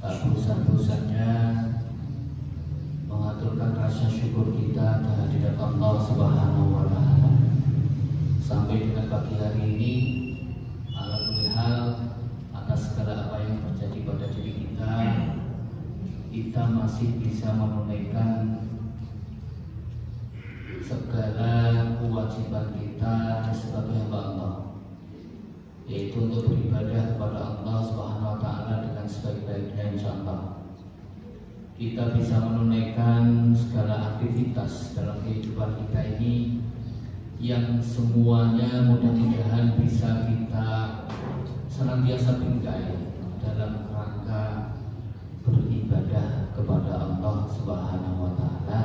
bosan-bosannya mengaturkan rasa syukur kita kehadirat Allah Subhanahu wa taala. Sampai dengan pagi hari ini alhamdulillah atas segala apa yang terjadi pada diri kita kita masih bisa menunaikan segala kewajiban kita sebagai hamba Allah yaitu untuk beribadah kepada Allah Subhanahu wa taala dengan sebaik-baiknya insyaallah. Kita bisa menunaikan segala aktivitas dalam kehidupan kita ini yang semuanya mudah-mudahan bisa kita senantiasa bingkai dalam rangka beribadah kepada Allah Subhanahu wa taala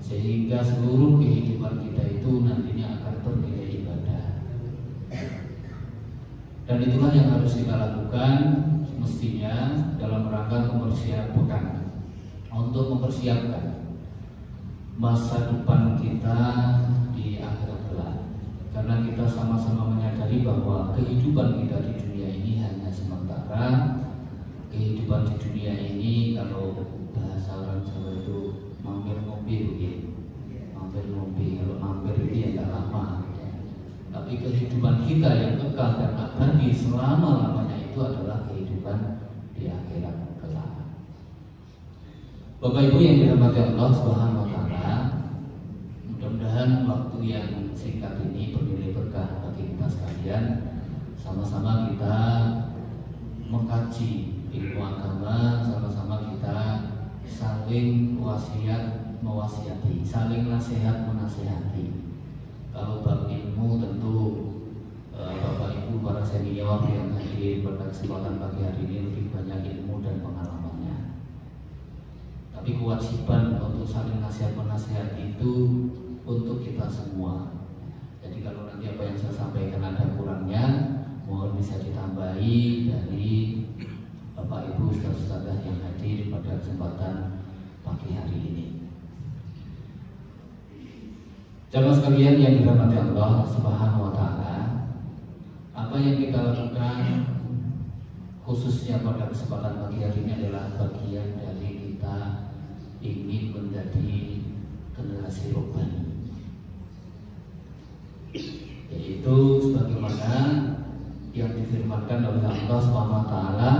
sehingga seluruh kehidupan kita itu nantinya akan bernilai ibadah. Dan itulah yang harus kita lakukan mestinya dalam rangka mempersiapkan untuk mempersiapkan masa depan kita di akhirat kelak. Karena kita sama-sama menyadari bahwa kehidupan kita di dunia ini hanya sementara. Kehidupan di dunia ini kalau bahasa orang Jawa itu mampir ngopi begitu. Mampir ngopi, kalau mampir itu ya tidak lama. Tapi kehidupan kita yang kekal dan abadi selama-lamanya itu adalah kehidupan di akhirat kelak. Bapak Ibu yang dirahmati Allah Subhanahu wa taala, mudah-mudahan waktu yang singkat ini bernilai berkah bagi kita sekalian. Sama-sama kita mengkaji ilmu agama, sama-sama kita saling wasiat mewasiati, saling nasihat menasehati. Kalau bab ilmu tentu eh, Bapak Ibu para senior yang hadir pada kesempatan pagi hari ini lebih banyak ilmu dan pengalamannya. Tapi kewajiban untuk saling nasihat menasihat itu untuk kita semua. Jadi kalau nanti apa yang saya sampaikan ada kurangnya, mohon bisa ditambahi dari Bapak Ibu Ustaz-Ustazah yang hadir pada kesempatan pagi hari ini. Jamaah sekalian yang dirahmati Allah Subhanahu wa taala, apa yang kita lakukan khususnya pada kesempatan pagi hari ini adalah bagian dari kita ingin menjadi generasi robbani. Yaitu sebagaimana yang difirmankan oleh Allah taala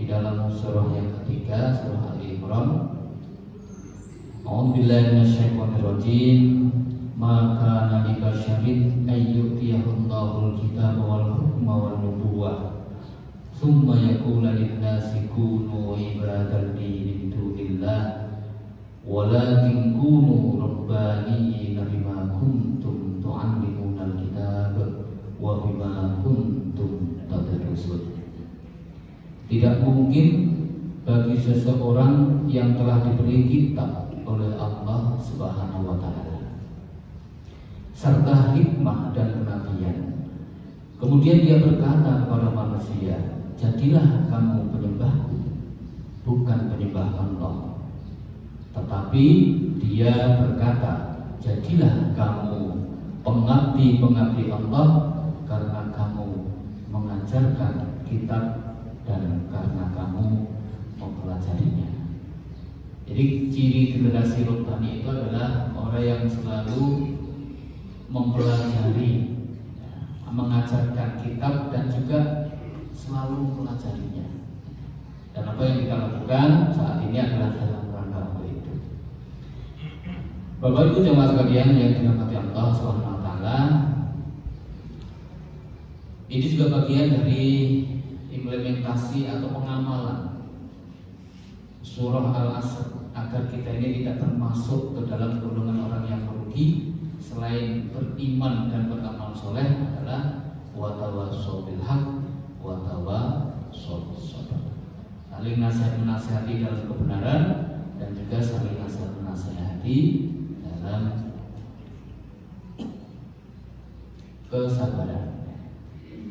di dalam surah yang ketiga surah Ali Imran A'udzu billahi maka nabi basyarin ayyutiyahullahu al-kitaba wal hukma wal nubuwah. Thumma yaqulu lin-nasi kunu ibadan li min dunillah walakin kunu rabbaniyina bima kuntum tu'allimuna al-kitab wa bima kuntum tadrusun. Tidak mungkin bagi seseorang yang telah diberi kitab oleh Allah Subhanahu wa taala serta hikmah dan kenabian. Kemudian dia berkata kepada manusia, "Jadilah kamu penyembahku, bukan penyembah Allah." Tetapi dia berkata, "Jadilah kamu pengabdi-pengabdi Allah karena kamu mengajarkan kitab dan karena kamu mempelajarinya." Jadi ciri generasi robbani itu adalah orang yang selalu mempelajari, mengajarkan kitab dan juga selalu mempelajarinya. Dan apa yang kita lakukan saat ini adalah dalam rangka untuk itu. Bapak Ibu jemaah sekalian yang dirahmati Allah taala. Ini juga bagian dari implementasi atau pengamalan surah Al-Asr agar kita ini tidak termasuk ke dalam golongan orang yang merugi selain beriman dan beramal soleh adalah watawasau bil haq watawasau. Saling nasihat menasihati dalam kebenaran dan juga saling nasihat menasihati dalam kesabaran.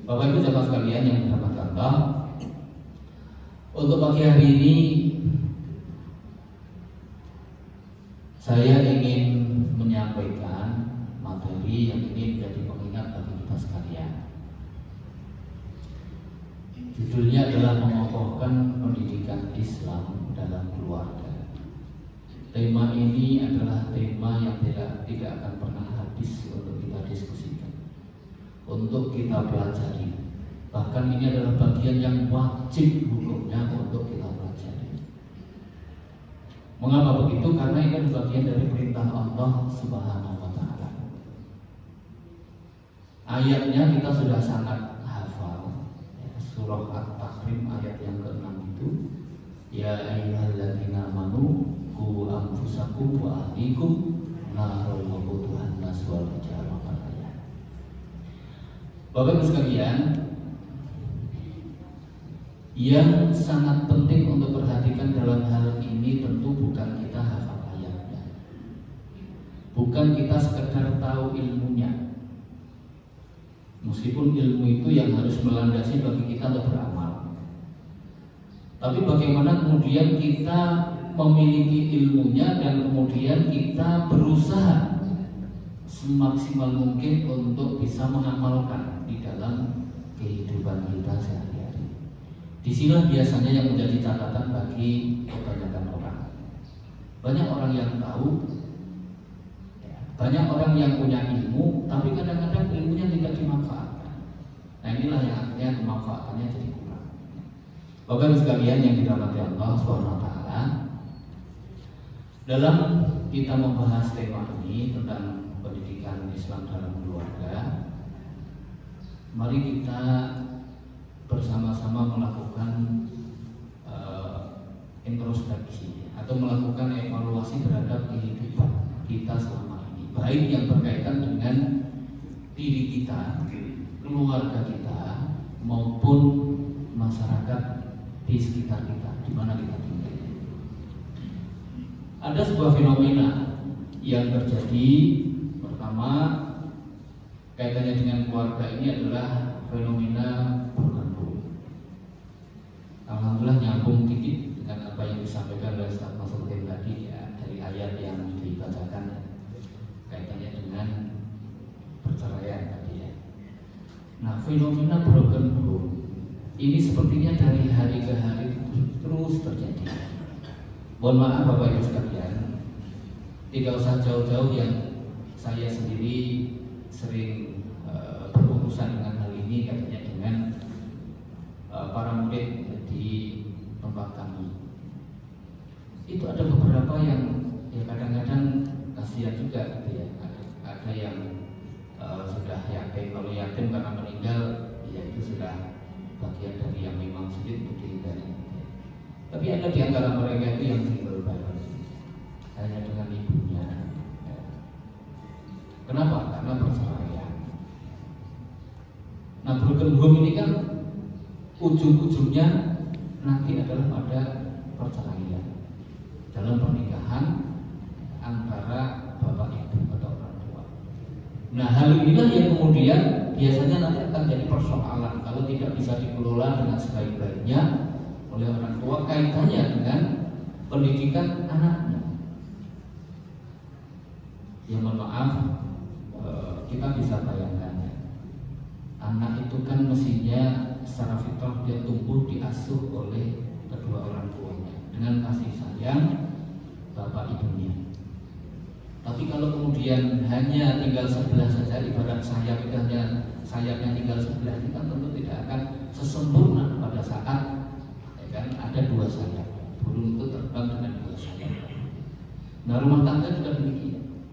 Bapak Ibu jemaah sekalian yang dirahmati Allah, untuk pagi hari ini saya ingin menyampaikan materi yang ini menjadi pengingat bagi kita sekalian. Judulnya adalah mengokohkan pendidikan Islam dalam keluarga. Tema ini adalah tema yang tidak tidak akan pernah habis untuk kita diskusikan, untuk kita pelajari. Bahkan ini adalah bagian yang wajib hukumnya untuk kita pelajari. Mengapa begitu? Karena ini adalah bagian dari perintah Allah Subhanahu wa taala. Ayatnya kita sudah sangat hafal. Surah At-Tahrim ayat yang ke-6 itu Ya ayyuhalladzina amanu ku anfusakum wa ahlikum narul waquduhan nas wal Bapak Ibu sekalian, yang sangat penting untuk perhatikan dalam hal ini tentu bukan kita hafal ayatnya. Bukan kita sekedar tahu ilmunya. Meskipun ilmu itu yang harus melandasi bagi kita untuk beramal. Tapi bagaimana kemudian kita memiliki ilmunya dan kemudian kita berusaha semaksimal mungkin untuk bisa mengamalkan di dalam kehidupan kita sehari-hari. Di sinilah biasanya yang menjadi catatan bagi kebanyakan orang. Banyak orang yang tahu, banyak orang yang punya ilmu, tapi kadang-kadang ilmunya tidak dimanfaatkan. Nah inilah yang artinya kemanfaatannya jadi kurang. Bapak sekalian yang dirahmati Allah SWT dalam kita membahas tema ini tentang pendidikan Islam dalam keluarga, mari kita bersama-sama melakukan uh, introspeksi atau melakukan evaluasi terhadap kehidupan kita selama baik yang berkaitan dengan diri kita, keluarga kita, maupun masyarakat di sekitar kita, di mana kita tinggal ada sebuah fenomena yang terjadi pertama kaitannya dengan keluarga ini adalah fenomena berkumpul. Alhamdulillah nyambung dikit dengan apa yang disampaikan oleh Ustaz Masudin tadi ya dari ayat yang dibacakan kaitannya dengan perceraian tadi ya. Nah fenomena broken home ini sepertinya dari hari ke hari terus terjadi. Mohon maaf Bapak Ibu sekalian, tidak usah jauh-jauh yang saya sendiri sering uh, berurusan dengan hal ini katanya dengan uh, para murid di tempat kami. Itu ada beberapa yang ya kadang-kadang kasihan juga gitu ya. Ada, ada yang sudah yakin kalau yakin karena meninggal ya itu sudah bagian dari yang memang sulit untuk dihindari. Tapi ada di antara mereka itu yang single parent hanya dengan ibunya. Ya. Kenapa? Karena perceraian. Nah broken home ini kan ujung-ujungnya nanti adalah pada perceraian dalam pernikahan antara bapak ibu. Nah hal inilah yang kemudian biasanya nanti akan jadi persoalan kalau tidak bisa dikelola dengan sebaik-baiknya oleh orang tua kaitannya dengan pendidikan anaknya. Ya mohon maaf, eh, kita bisa bayangkan ya. Anak itu kan mestinya secara fitrah dia tumbuh diasuh oleh kedua orang tuanya dengan kasih sayang bapak ibunya. Tapi kalau kemudian hanya tinggal sebelah saja ibarat sayap itu hanya sayapnya tinggal sebelah ini kan tentu tidak akan sesempurna pada saat kan ada dua sayap. Burung itu terbang dengan dua sayap. Nah rumah tangga juga demikian.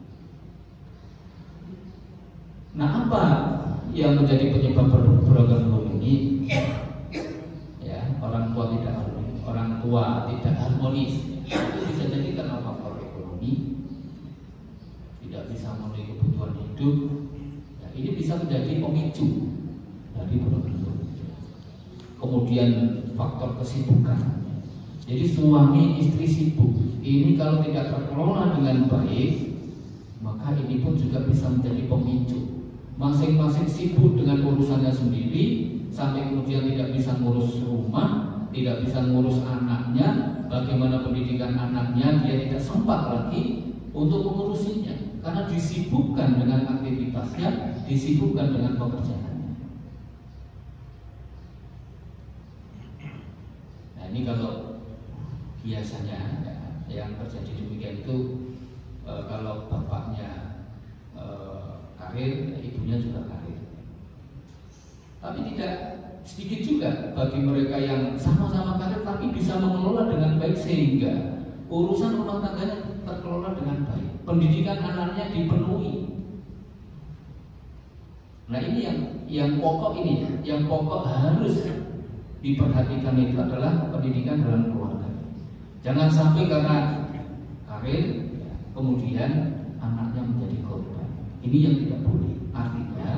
Nah apa yang menjadi penyebab program ini? Ya orang tua tidak harmonis. Orang tua tidak harmonis itu bisa jadi karena faktor ekonomi tidak bisa memenuhi kebutuhan hidup ya, ini bisa menjadi pemicu dari program kemudian faktor kesibukan. Jadi suami istri sibuk. Ini kalau tidak terkelola dengan baik, maka ini pun juga bisa menjadi pemicu. Masing-masing sibuk dengan urusannya sendiri, sampai kemudian tidak bisa ngurus rumah, tidak bisa ngurus anaknya, bagaimana pendidikan anaknya, dia tidak sempat lagi untuk mengurusinya. Karena disibukkan dengan aktivitasnya, disibukkan dengan pekerjaan. ini kalau biasanya ya, yang terjadi demikian itu e, kalau bapaknya e, karir, ibunya juga karir. Tapi tidak sedikit juga bagi mereka yang sama-sama karir tapi bisa mengelola dengan baik sehingga urusan rumah tangganya terkelola dengan baik. Pendidikan anaknya dipenuhi. Nah ini yang yang pokok ini, yang pokok harus diperhatikan itu adalah pendidikan dalam keluarga. Jangan sampai karena karir kemudian anaknya menjadi korban. Ini yang tidak boleh. Artinya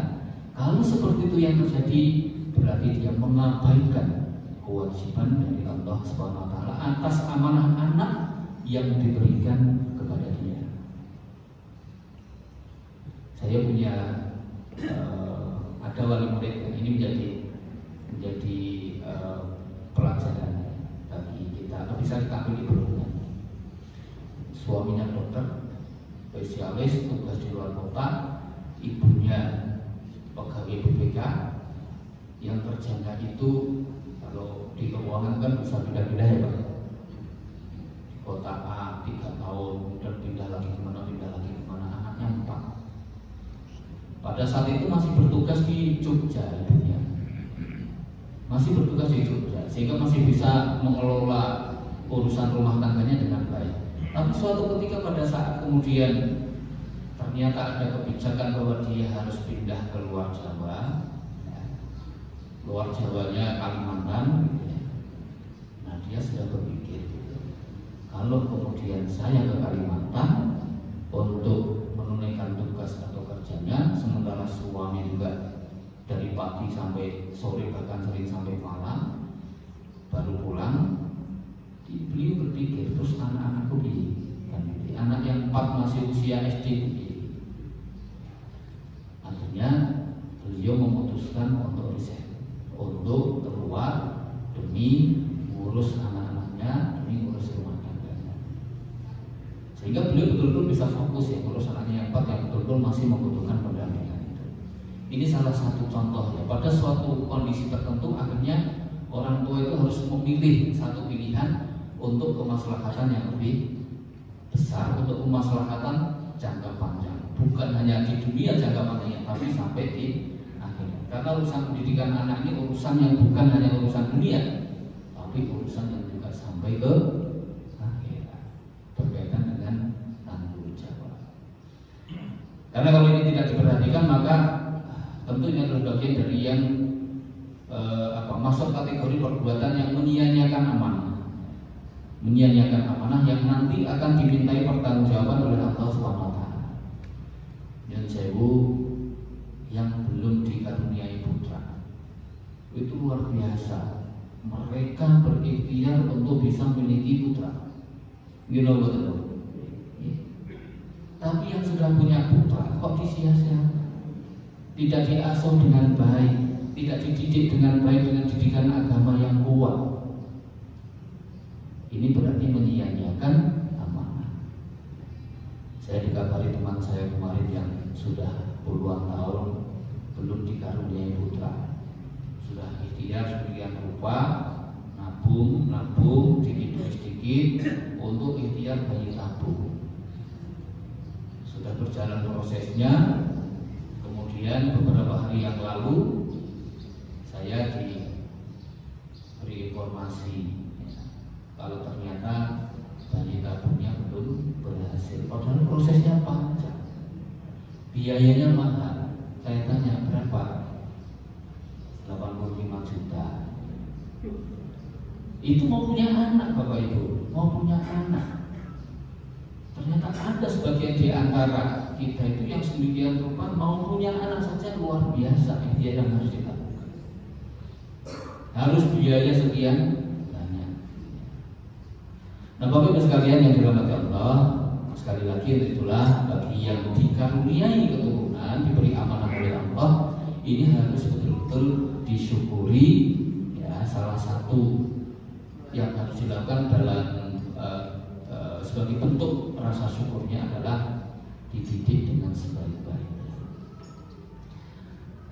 kalau seperti itu yang terjadi berarti dia mengabaikan kewajiban dari Allah Subhanahu wa taala atas amanah anak yang diberikan kepada dia. Punya uh, ada wali murid ini menjadi menjadi uh, pelajaran bagi kita bisa kita ambil ibunya suaminya dokter spesialis tugas di luar kota ibunya pegawai BPK yang kerjanya itu kalau di keuangan kan bisa pindah-pindah ya Pak kota A tiga tahun dan pindah lagi ke mana pindah lagi ke mana anaknya empat pada saat itu masih bertugas di Jogja ibunya masih bertugas di Jogja sehingga masih bisa mengelola urusan rumah tangganya dengan baik tapi suatu ketika pada saat kemudian ternyata ada kebijakan bahwa dia harus pindah ke luar Jawa ya, luar Jawanya Kalimantan ya. nah dia sudah berpikir kalau kemudian saya ke Kalimantan untuk menunaikan tugas kerjanya sementara suami juga dari pagi sampai sore bahkan sering sampai malam baru pulang beliau berpikir terus anak-anakku ini kan anak yang empat masih usia SD akhirnya beliau memutuskan untuk riset untuk keluar demi ngurus anak-anaknya demi ngurus rumah sehingga beliau betul-betul bisa fokus ya kalau anaknya yang empat yang betul-betul masih membutuhkan pendampingan itu. Ini salah satu contoh ya. Pada suatu kondisi tertentu akhirnya orang tua itu harus memilih satu pilihan untuk kemaslahatan yang lebih besar untuk kemaslahatan jangka panjang bukan hanya di dunia jangka panjangnya tapi sampai di akhirat karena urusan pendidikan anak ini urusan yang bukan hanya urusan dunia tapi urusan yang juga sampai ke Karena kalau ini tidak diperhatikan maka tentunya bagian dari yang eh, apa, masuk kategori perbuatan yang menyia-nyiakan amanah. Menyia-nyiakan amanah yang nanti akan dimintai pertanggungjawaban oleh Allah Subhanahu wa taala. Dan sewu yang belum dikaruniai putra. Itu luar biasa. Mereka berikhtiar untuk bisa memiliki putra. You know tapi yang sudah punya putra kok disia-siakan? Tidak diasuh dengan baik, tidak dididik dengan baik dengan didikan agama yang kuat. Ini berarti menyia-nyiakan amanah. Saya dikabari teman saya kemarin yang sudah puluhan tahun belum dikaruniai putra. Sudah ikhtiar sedemikian rupa, nabung, nabung, sedikit-sedikit untuk ikhtiar bayi tabung sudah berjalan prosesnya. Kemudian beberapa hari yang lalu saya diberi informasi. Kalau ternyata bayi tabungnya belum berhasil. Padahal prosesnya panjang. Biayanya mahal. Saya tanya berapa? 85 juta. Itu mau punya anak bapak ibu. Mau punya anak Ternyata ada sebagian di antara kita itu yang sedemikian rupa mau punya anak saja luar biasa dia yang harus dilakukan. Harus biaya sekian banyak. Nah Bapak Ibu sekalian yang dirahmati Allah, sekali lagi itulah bagi yang dikaruniai keturunan diberi amanah oleh Allah ini harus betul-betul disyukuri ya salah satu yang harus dilakukan dalam sebagai bentuk rasa syukurnya adalah dididik dengan sebaik-baiknya.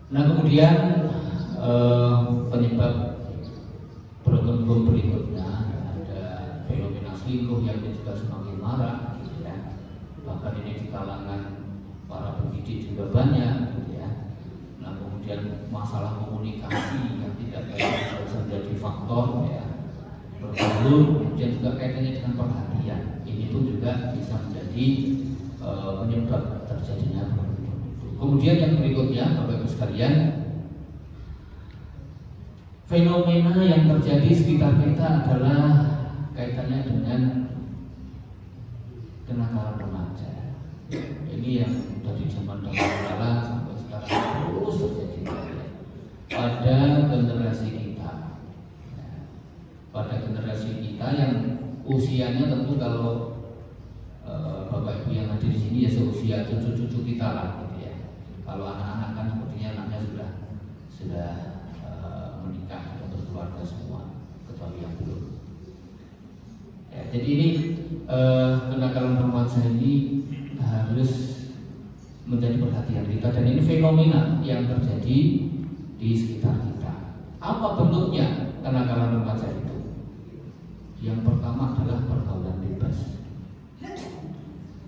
Nah kemudian eh, penyebab home berikutnya ada fenomena selingkuh yang juga semakin marah gitu ya. Bahkan ini di kalangan para pendidik juga banyak gitu ya. Nah kemudian masalah komunikasi yang tidak bisa menjadi faktor ya bergaul kemudian juga kaitannya dengan perhatian. Ini pun juga bisa menjadi uh, penyebab terjadinya kemudian yang berikutnya bapak ibu sekalian fenomena yang terjadi sekitar kita adalah kaitannya dengan kenakalan remaja. Ini yang dari zaman dahulu sampai sekarang terus terjadi. Pada generasi kita. Pada generasi kita yang usianya tentu kalau e, bapak ibu yang hadir di sini ya seusia cucu-cucu kita lah gitu ya. Kalau anak-anak kan sepertinya anaknya sudah sudah menikah atau berkeluarga semua kecuali yang belum. Ya, jadi ini eh, kenakalan remaja ini harus menjadi perhatian kita dan ini fenomena yang terjadi di sekitar kita. Apa bentuknya kenakalan remaja itu? Yang pertama adalah pergaulan bebas.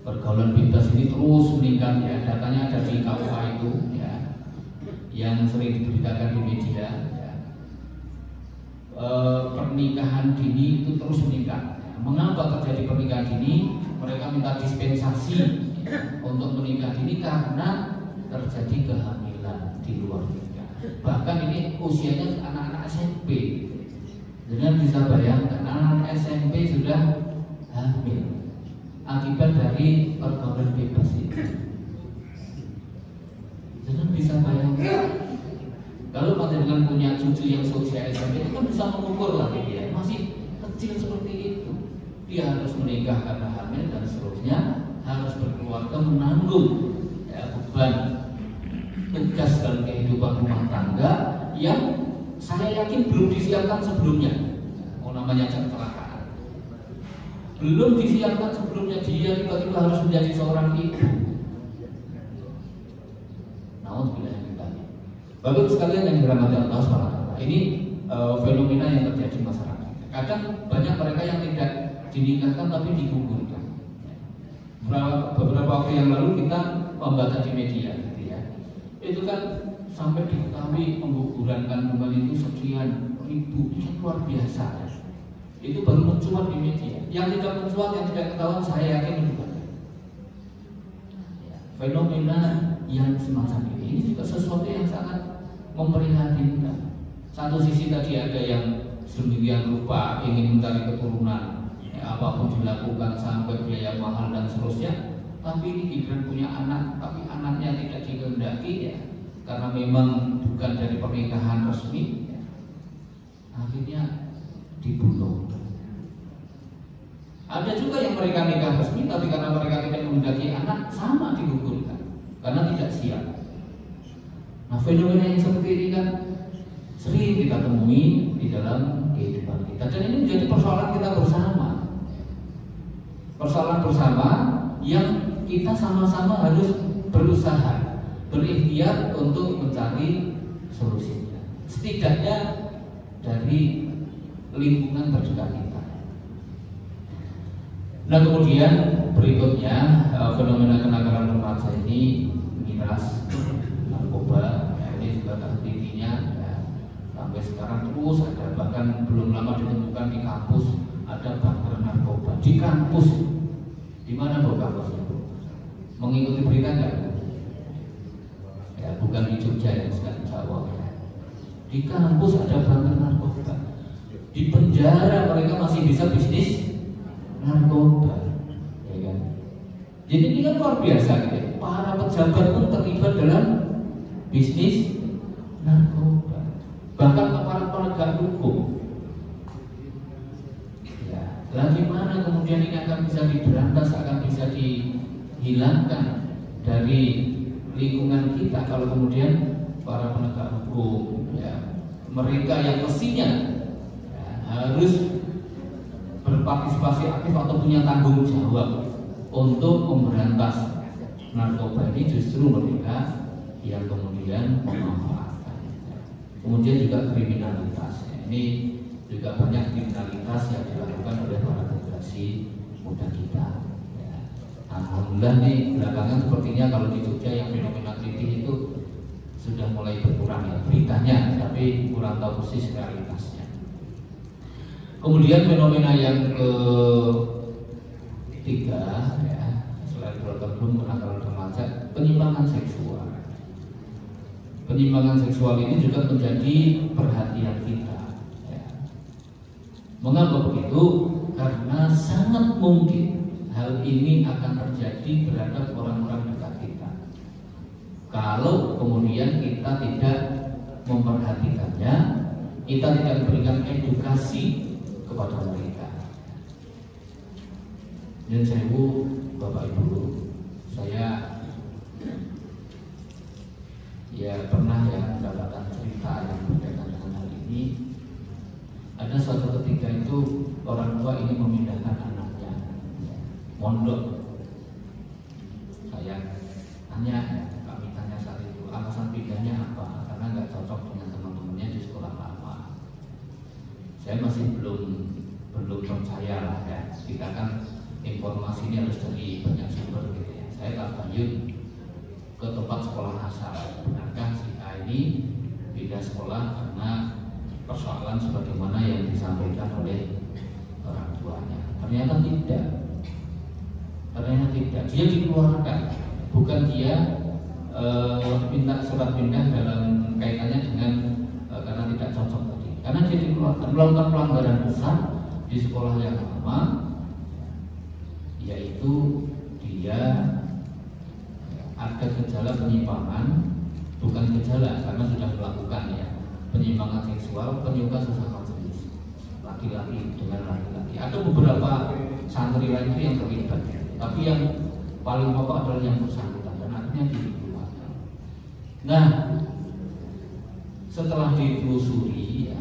Pergaulan bebas ini terus meningkat ya. Datanya ada di KUA itu ya, yang sering diberitakan di media e, pernikahan dini itu terus meningkat. Mengapa terjadi pernikahan dini? Mereka minta dispensasi untuk menikah dini karena terjadi kehamilan di luar nikah. Bahkan ini usianya anak-anak SMP. Dengan bisa bayangkan anak-anak SMP sudah hamil akibat dari pergaulan bebas itu. Jangan bisa bayangkan kalau dengan punya cucu yang seusia SMP itu kan bisa mengukur lah dia masih kecil seperti itu. Dia harus menikah karena hamil dan seterusnya harus berkeluarga menanggung ya, beban tugas dalam kehidupan rumah tangga yang saya yakin belum disiapkan sebelumnya. Oh namanya kecelakaan. Belum disiapkan sebelumnya dia tiba-tiba harus menjadi seorang ibu. Bapak sekalian yang dirahmati Allah SWT Ini uh, fenomena yang terjadi di masyarakat Kadang banyak mereka yang tidak dinikahkan tapi digugurkan beberapa, beberapa waktu yang lalu kita membaca di media gitu ya. Itu kan sampai diketahui pengguguran kandungan itu sekian ribu. Itu luar biasa. Itu baru mencuat di media. Yang tidak mencuat, yang tidak ketahuan saya yakin banyak Fenomena yang semacam ini Ini juga sesuatu yang sangat memprihatinkan. Satu sisi tadi ada yang sedemikian rupa ingin mencari keturunan, ya, apa pun dilakukan sampai biaya mahal dan seterusnya. Tapi ini Gibran punya anak, tapi anaknya tidak dikehendaki ya, karena memang bukan dari pernikahan resmi. Ya. Akhirnya dibunuh. Ada juga yang mereka nikah resmi, tapi karena mereka tidak menghendaki anak, sama digugurkan karena tidak siap. Nah fenomena yang seperti ini kan sering kita temui di dalam kehidupan kita dan ini menjadi persoalan kita bersama. Persoalan bersama yang kita sama-sama harus berusaha berikhtiar untuk mencari solusinya. Setidaknya dari lingkungan terdekat kita. Nah kemudian berikutnya eh, fenomena kenakalan remaja ini miras narkoba ini juga terhenti-hentinya ya, sampai sekarang terus ada bahkan belum lama ditemukan di kampus ada bunker narkoba. Di kampus. Di mana bu kampusnya mengikuti berita enggak ya bukan di Jogja yang sedang ya. di kampus ada bunker narkoba. Di penjara mereka masih bisa bisnis narkoba. Ya kan? Jadi ini kan luar biasa gitu. Para pejabat pun terlibat dalam bisnis narkoba. Bahkan aparat penegak hukum. Ya lagi mana kemudian ini akan bisa diberantas akan bisa dihilangkan dari lingkungan kita kalau kemudian para penegak hukum ya mereka yang mestinya ya, harus berpartisipasi aktif atau punya tanggung jawab untuk memberantas narkoba ini justru mereka yang kemudian memanfaatkan. Kemudian juga kriminalitas. Ini juga banyak kriminalitas yang dilakukan oleh para generasi alhamdulillah nih belakangan sepertinya kalau di Jogja yang fenomena kritik itu sudah mulai berkurang ya beritanya, tapi kurang tahu persis realitasnya. Kemudian fenomena yang ketiga ya, selain broker belum kenakalan remaja, penyimpangan seksual. Penyimpangan seksual ini juga menjadi perhatian kita. Ya. Mengapa begitu? Karena sangat mungkin hal ini akan terjadi terhadap orang-orang dekat kita. Kalau kemudian kita tidak memperhatikannya, kita tidak memberikan edukasi kepada mereka. Dan saya bu, bapak ibu, saya ya pernah ya mendapatkan cerita yang berkaitan dengan hal ini. Ada suatu ketika itu orang tua ingin memindahkan anaknya mondok. Saya tanya, kami tanya saat itu alasan pindahnya apa? Karena nggak cocok dengan teman-temannya di sekolah lama. Saya masih belum belum percaya lah ya. Kita kan informasi ini harus dari banyak sumber gitu ya. Saya lanjut ke tempat sekolah asal benarkah si A ini pindah sekolah karena persoalan sebagaimana yang disampaikan oleh orang tuanya? Ternyata tidak ternyata tidak. Dia dikeluarkan. Bukan dia e, minta surat pindah dalam kaitannya dengan e, karena tidak cocok karena dia dikeluarkan melakukan pelanggaran besar di sekolah yang lama yaitu dia ada gejala penyimpangan. Bukan gejala karena sudah melakukan ya. Penyimpangan seksual penyuka sesama jenis. Laki-laki dengan laki-laki. Ada beberapa santri lain itu yang terlibat tapi yang paling pokok adalah yang bersangkutan dan akhirnya dikeluarkan nah setelah ditelusuri ya,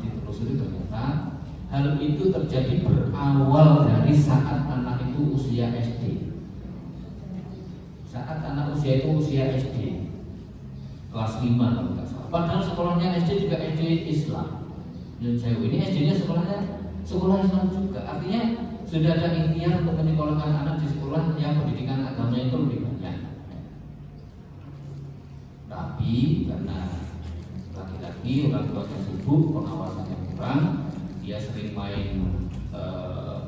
ditelusuri ternyata hal itu terjadi berawal dari saat anak itu usia SD. Saat anak usia itu usia SD kelas 5 kalau tidak salah. Padahal sekolahnya SD juga SD Islam. Dan saya ini SD-nya sekolahnya sekolah Islam juga. Artinya sudah ada ikhtiar untuk menyekolahkan anak di sekolah yang pendidikan agamanya itu lebih banyak. Tapi karena laki-laki orang tuanya sibuk pengawasannya kurang dia sering main eh,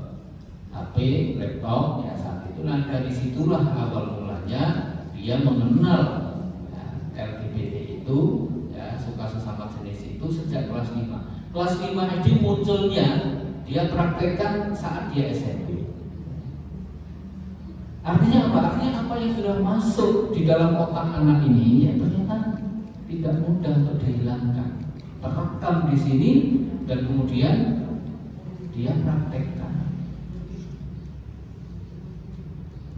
HP, laptop ya saat itu nah dari situlah awal mulanya dia mengenal ya, LGBT itu ya suka sesama jenis itu sejak kelas 5 kelas 5 SD munculnya dia praktekkan saat dia SMP Artinya apa? Artinya apa yang sudah masuk di dalam otak anak ini ya ternyata tidak mudah untuk dihilangkan. Terekam di sini dan kemudian dia praktekkan.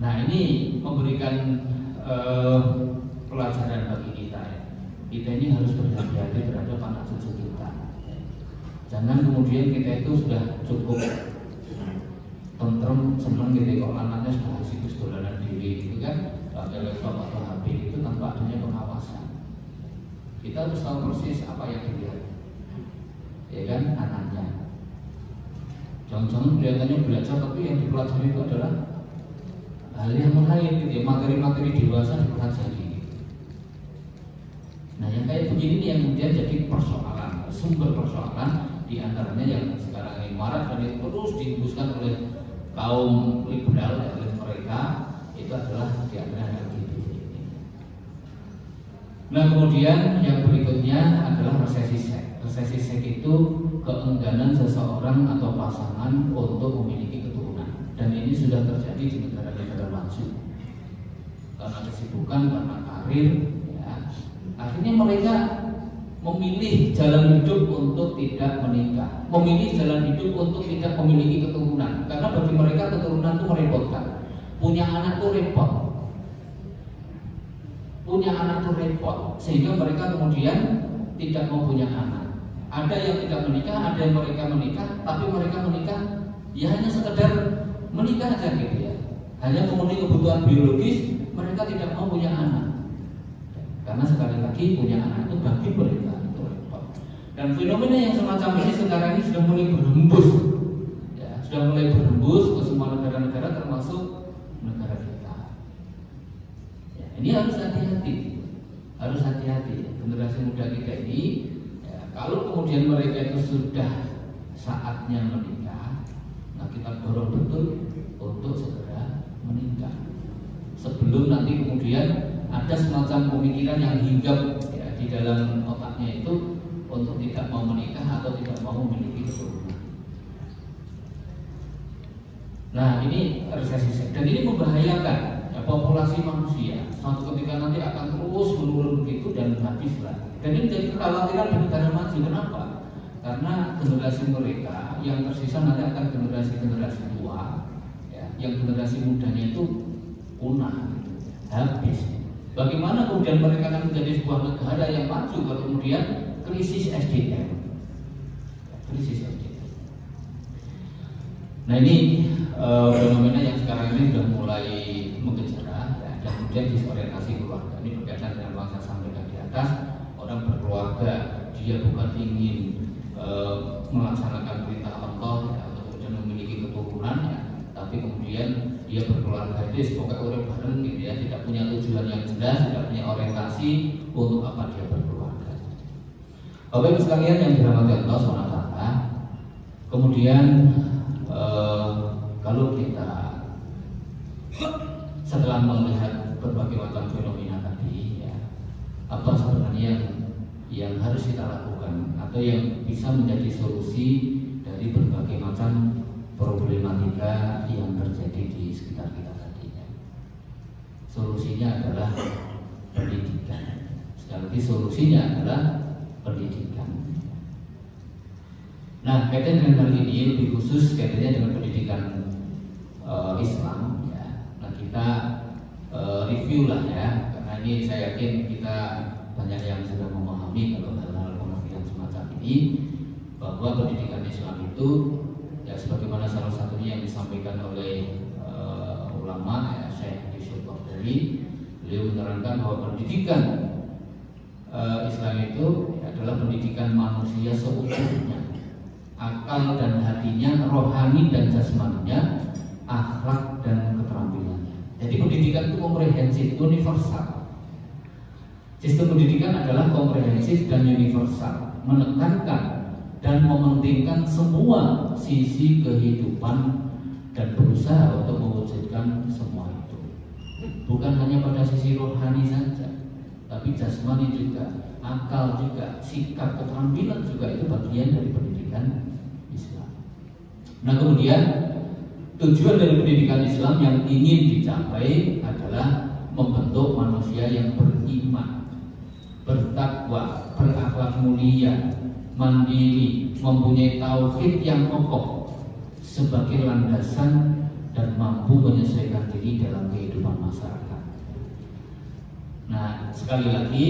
Nah ini memberikan uh, pelajaran bagi kita ya. Kita ini harus berhati-hati terhadap anak cucu kita. Jangan kemudian kita itu sudah cukup tentrem senang gitu kok anaknya sudah situs dolanan diri itu kan? Pakai laptop atau HP itu tanpa adanya pengawasan. Kita harus tahu persis apa yang dilihat ya kan anaknya. Jangan-jangan kelihatannya belajar tapi yang dipelajari itu adalah hal yang lain gitu ya materi-materi dewasa dipelajari. Nah yang kayak begini yang kemudian jadi persoalan sumber persoalan di antaranya yang sekarang ini marak dan itu terus dihembuskan oleh kaum liberal oleh mereka itu adalah di antaranya Nah kemudian yang berikutnya adalah resesi seks. Resesi seks itu keengganan seseorang atau pasangan untuk memiliki keturunan dan ini sudah terjadi di negara-negara maju karena kesibukan karena karir ya. akhirnya mereka memilih jalan hidup untuk tidak menikah memilih jalan hidup untuk tidak memiliki keturunan karena bagi mereka keturunan itu merepotkan punya anak itu repot punya anak itu repot sehingga mereka kemudian tidak mau punya anak. Ada yang tidak menikah, ada yang mereka menikah, tapi mereka menikah ya hanya sekedar menikah aja gitu ya. Hanya memenuhi kebutuhan biologis, mereka tidak mau punya anak. Karena sekali lagi punya anak itu bagi mereka. Dan fenomena yang semacam ini sekarang ini sudah mulai berhembus, ya, sudah mulai berhembus ke semua negara-negara termasuk kepada kita. Ya, ini harus hati-hati, harus hati-hati. Generasi muda kita ini, ya, kalau kemudian mereka itu sudah saatnya menikah, nah kita dorong betul untuk segera menikah. Sebelum nanti kemudian ada semacam pemikiran yang hinggap ya, di dalam otaknya itu untuk tidak mau menikah atau tidak mau memiliki keturunan. Nah ini resesi dan ini membahayakan ya, populasi manusia. Suatu ketika nanti akan terus menurun begitu dan habislah. Dan ini menjadi kekhawatiran di negara maju. Kenapa? Karena generasi mereka yang tersisa nanti akan generasi-generasi tua, ya, yang generasi mudanya itu punah, habis. Bagaimana kemudian mereka akan menjadi sebuah negara yang maju kalau kemudian krisis SDM, krisis SDM. Nah ini uh, fenomena yang sekarang ini sudah mulai mengejar ya, dan kemudian disorientasi keluarga. Ini berkaitan dengan bangsa sampaikan di atas. Orang berkeluarga dia bukan ingin uh, melaksanakan perintah Allah ya, atau kemudian memiliki keturunan ya, tapi kemudian dia berkeluarga itu semoga orang bareng gitu ya. Tidak punya tujuan yang jelas tidak punya orientasi untuk apa dia berkeluarga Bapak Ibu sekalian yang dirahmati Allah SWT kemudian eh, kalau kita setelah melihat berbagai macam fenomena tadi ya apa sebenarnya yang, yang harus kita lakukan atau yang bisa menjadi solusi dari berbagai macam problematika yang terjadi di sekitar kita tadi ya. solusinya adalah pendidikan sekali lagi solusinya adalah pendidikan nah kaitan dengan ini lebih khusus kaitannya dengan pendidikan uh, Islam ya. Nah kita uh, review lah ya karena ini saya yakin kita banyak yang sudah memahami kalau hal-hal pengertian semacam ini bahwa pendidikan Islam itu ya sebagaimana salah satunya yang disampaikan oleh uh, ulama ya Syekh Yusuf Bakhdari beliau menerangkan bahwa pendidikan uh, Islam itu adalah pendidikan manusia seutuhnya akal dan hatinya, rohani dan jasmaninya akhlak dan keterampilannya. Jadi pendidikan itu komprehensif, universal. Sistem pendidikan adalah komprehensif dan universal, menekankan dan mementingkan semua sisi kehidupan dan berusaha untuk mewujudkan semua itu. Bukan hanya pada sisi rohani saja, tapi jasmani juga, akal juga, sikap keterampilan juga itu bagian dari pendidikan Islam. Nah kemudian Tujuan dari pendidikan Islam yang ingin dicapai adalah membentuk manusia yang beriman, bertakwa, berakhlak mulia, mandiri, mempunyai tauhid yang kokoh sebagai landasan dan mampu menyesuaikan diri dalam kehidupan masyarakat. Nah, sekali lagi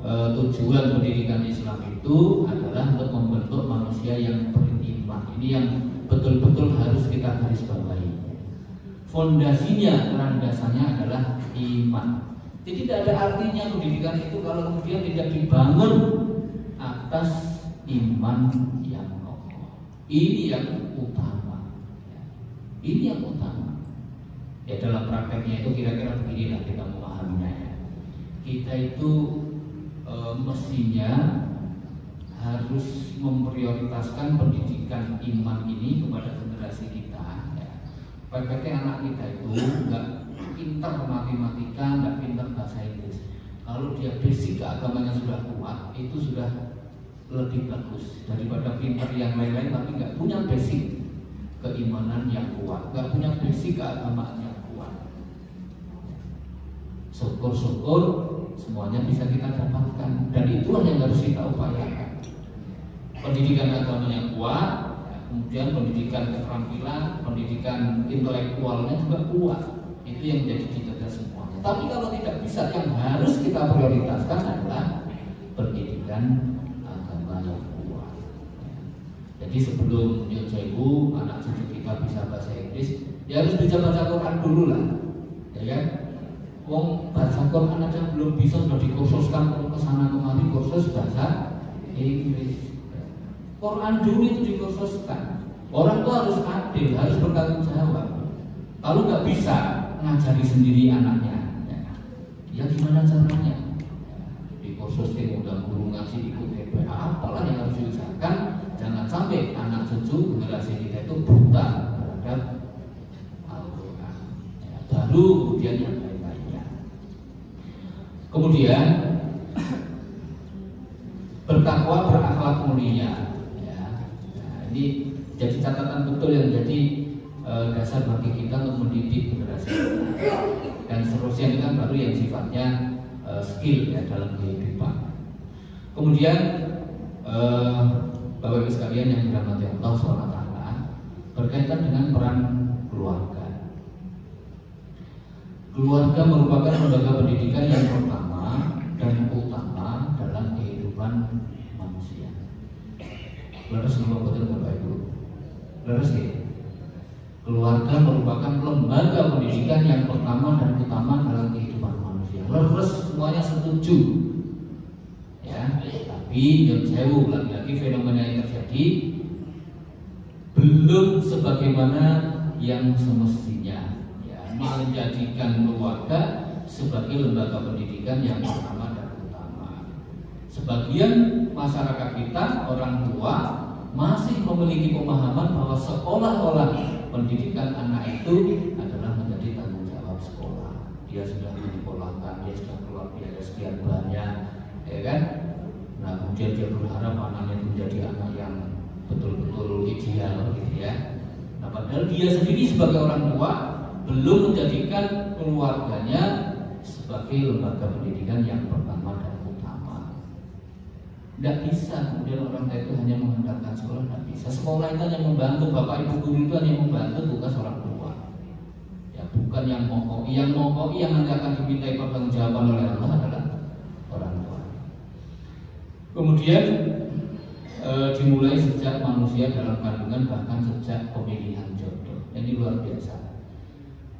e, tujuan pendidikan Islam itu adalah untuk membentuk manusia yang beriman. Ini yang betul-betul harus kita garis bawahi. Fondasinya, landasannya adalah iman. Jadi tidak ada artinya pendidikan itu kalau kemudian tidak dibangun atas iman yang kokoh. Ini yang utama. Ini yang utama. Ya dalam prakteknya itu kira-kira beginilah kita memahaminya ya. Kita itu e, mestinya harus memprioritaskan pendidikan iman ini kepada generasi kita ya. Baiknya anak kita itu nggak pintar matematika, nggak pintar bahasa Inggris. Kalau dia basic keagamannya sudah kuat, itu sudah lebih bagus daripada pintar yang lain-lain tapi nggak punya basic keimanan yang kuat, nggak punya basic keagamaan yang kuat. Syukur-syukur semuanya bisa kita dapatkan dan itulah yang harus kita upayakan pendidikan agama yang kuat, kemudian pendidikan keterampilan, pendidikan intelektualnya juga kuat. Itu yang menjadi cita-cita semuanya. Tapi kalau tidak bisa, yang harus kita prioritaskan adalah pendidikan agama yang kuat. Jadi sebelum Ibu anak cucu kita bisa bahasa Inggris, ya harus bisa baca Quran dulu lah, ya kan? Wong baca Quran aja belum bisa sudah dikursuskan ke sana kemari kursus bahasa Inggris. Quran dulu itu dikursuskan. Orang tua harus adil, harus bertanggung jawab. Kalau nggak bisa, ngajari sendiri anaknya. Ya, ya gimana caranya? Di kursus udah guru ngasih ikut TPA, apalah yang harus diusahakan jangan sampai anak cucu generasi kita itu buta terhadap Al-Quran. Ya, baru kemudian yang. Kemudian bertakwa berakhlak mulia. Ya. Nah, ini jadi catatan betul yang jadi e, dasar bagi kita untuk mendidik generasi dan seterusnya ini kan baru yang sifatnya e, skill ya dalam kehidupan kemudian e, bapak ibu sekalian yang dirahmati Allah swt berkaitan dengan peran keluarga keluarga merupakan lembaga pendidikan yang pertama dan utama dalam kehidupan manusia. Lalu semua betul bapak ibu. Terus ya. Keluarga merupakan lembaga pendidikan yang pertama dan utama dalam kehidupan manusia. Terus semuanya setuju. Ya, tapi yang jauh lagi-lagi fenomena yang terjadi belum sebagaimana yang semestinya ya, menjadikan keluarga sebagai lembaga pendidikan yang pertama. Sebagian masyarakat kita orang tua masih memiliki pemahaman bahwa seolah-olah pendidikan anak itu adalah menjadi tanggung jawab sekolah. Dia sudah disekolahkan, dia sudah keluar biaya sekian banyak, ya kan? Nah kemudian dia berharap anaknya menjadi anak yang betul-betul ideal, gitu ya. Nah padahal dia sendiri sebagai orang tua belum menjadikan keluarganya sebagai lembaga pendidikan yang pertama tidak bisa kemudian orang tua itu hanya mengandalkan sekolah tidak bisa. Sekolah itu hanya membantu bapak ibu guru itu hanya membantu bukan seorang tua. Ya bukan yang mokok. Yang mokok yang nanti akan dimintai pertanggungjawaban oleh Allah adalah orang tua. Kemudian e, dimulai sejak manusia dalam kandungan bahkan sejak pemilihan jodoh. Ini luar biasa.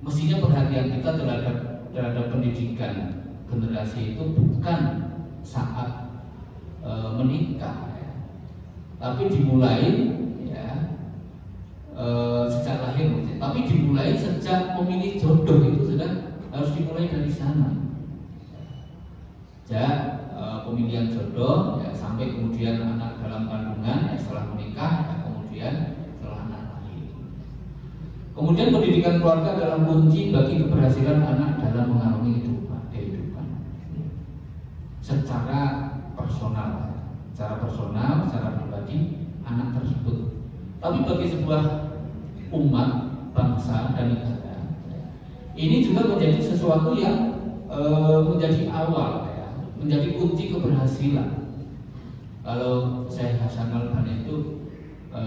Mestinya perhatian kita terhadap terhadap pendidikan generasi itu bukan saat e, menikah ya. tapi dimulai ya e, sejak lahir tapi dimulai sejak memilih jodoh itu sudah harus dimulai dari sana. Ya e, pemilihan jodoh ya, sampai kemudian anak dalam kandungan ya, setelah menikah ya, kemudian setelah anak lahir. Kemudian pendidikan keluarga adalah kunci bagi keberhasilan anak dalam mengarungi kehidupan kehidupan secara personal secara personal, secara pribadi anak tersebut. Tapi bagi sebuah umat, bangsa dan negara, ini juga menjadi sesuatu yang e, menjadi awal, ya, menjadi kunci keberhasilan. Kalau saya Hasan al itu e,